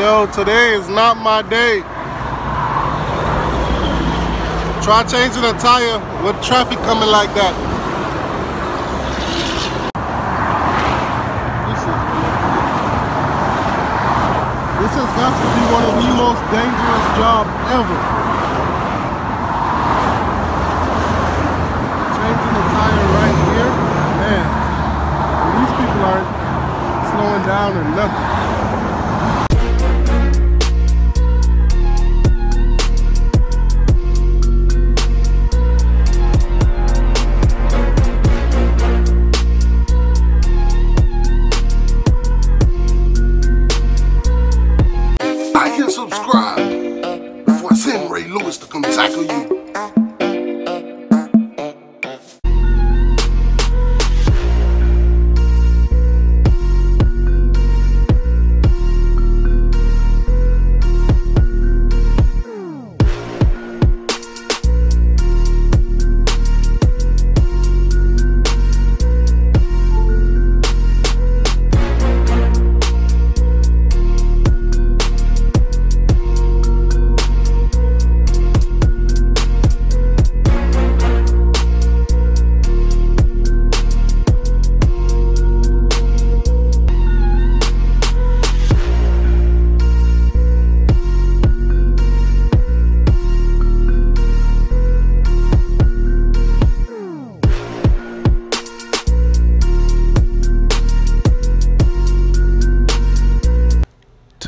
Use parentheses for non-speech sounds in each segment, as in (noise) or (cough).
Yo, today is not my day. Try changing a tire with traffic coming like that. This is, has got to be one of the most dangerous jobs ever.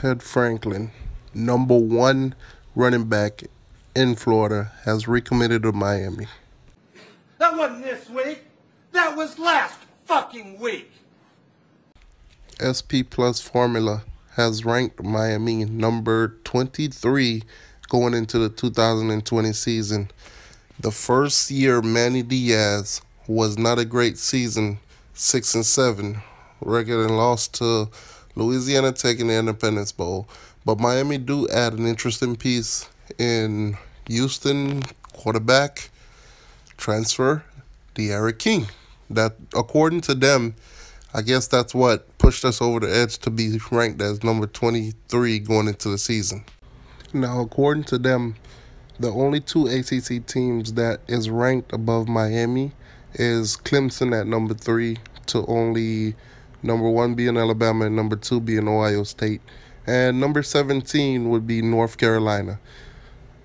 Thad Franklin, number one running back in Florida, has recommitted to Miami. That wasn't this week. That was last fucking week. SP Plus Formula has ranked Miami number 23 going into the 2020 season. The first year Manny Diaz was not a great season, 6 and 7, record and lost to Louisiana taking the Independence Bowl. But Miami do add an interesting piece in Houston quarterback transfer, D'Eriq King. That according to them, I guess that's what pushed us over the edge to be ranked as number 23 going into the season. Now, according to them, the only two ACC teams that is ranked above Miami is Clemson at number three to only number one being Alabama, and number two being Ohio State. And number 17 would be North Carolina.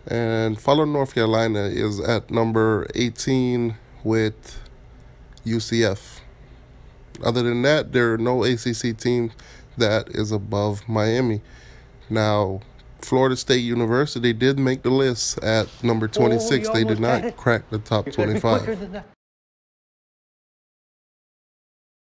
And follow North Carolina is at number 18 with UCF. Other than that, there are no ACC teams that is above Miami. Now, Florida State University did make the list at number 26. Oh, they did not crack the top (laughs) 25.